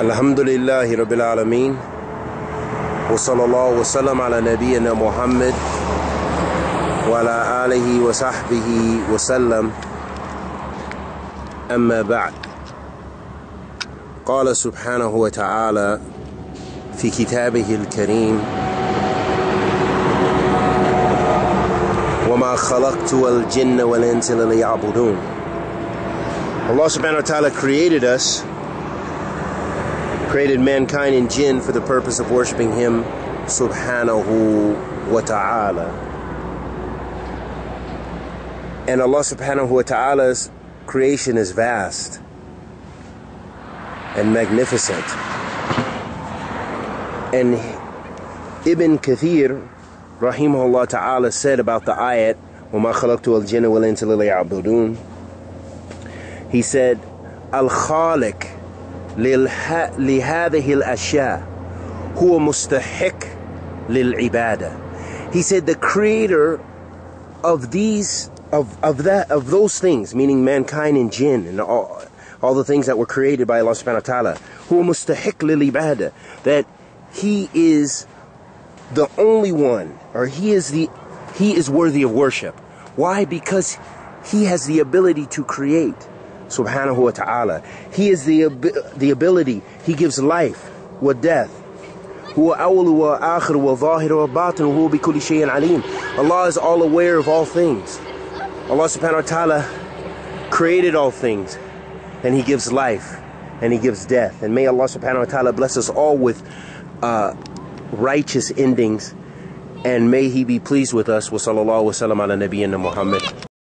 الحمد لله رب العالمين وصلى الله وسلم على نبينا محمد وعلى آله وصحبه وسلم أما بعد قال سبحانه وتعالى في كتابه الكريم وما خلقت الجن والإنس ليعبدون Allah subhanahu wa ta'ala created us created mankind and jinn for the purpose of worshiping him subhanahu wa ta'ala and Allah subhanahu wa ta'ala's creation is vast and magnificent and Ibn Kathir rahimahullah ta'ala said about the ayat وَمَا خَلَقْتُ الْجِنَّ وَالْإِنسَ لِيَعْبُدُونَ he said الخالق لهذه الأشياء هو مستحق للعبادة he said the creator of these of, of that of those things meaning mankind and jinn and all, all the things that were created by Allah subhanahu wa ta'ala هو مستحق للعبادة that he is the only one or he is the he is worthy of worship why because he has the ability to create subhanahu wa ta'ala he is the the ability he gives life with death هو أول وآخر وظاهر وباطن وهو بكل شيء عليم Allah is all aware of all things Allah subhanahu wa ta'ala created all things and he gives life and he gives death and may Allah subhanahu wa ta'ala bless us all with uh, righteous endings and may he be pleased with us wa sallallahu wa sallam ala nabiyyina Muhammad